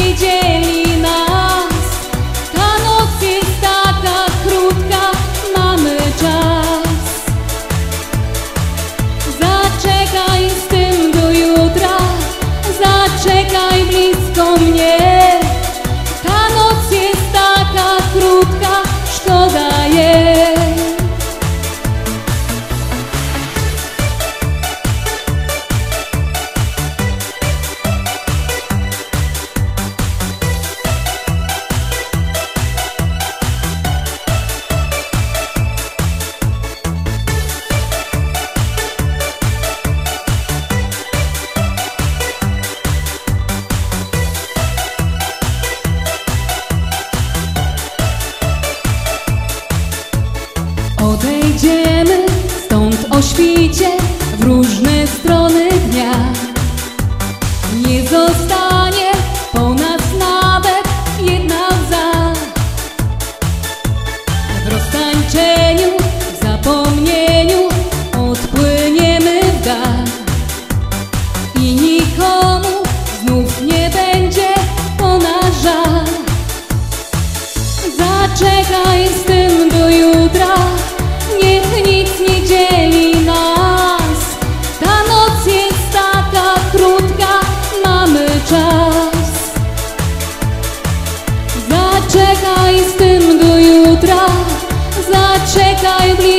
nie dzień. Idzie w różne strony dnia. Nie zostanie po nas nawet jedna łza. W roztańczeniu, w zapomnieniu odpłyniemy w dal. I nikomu znów nie będzie po nas żal. Zaczekaj z tym do jutra, Zaczekaj z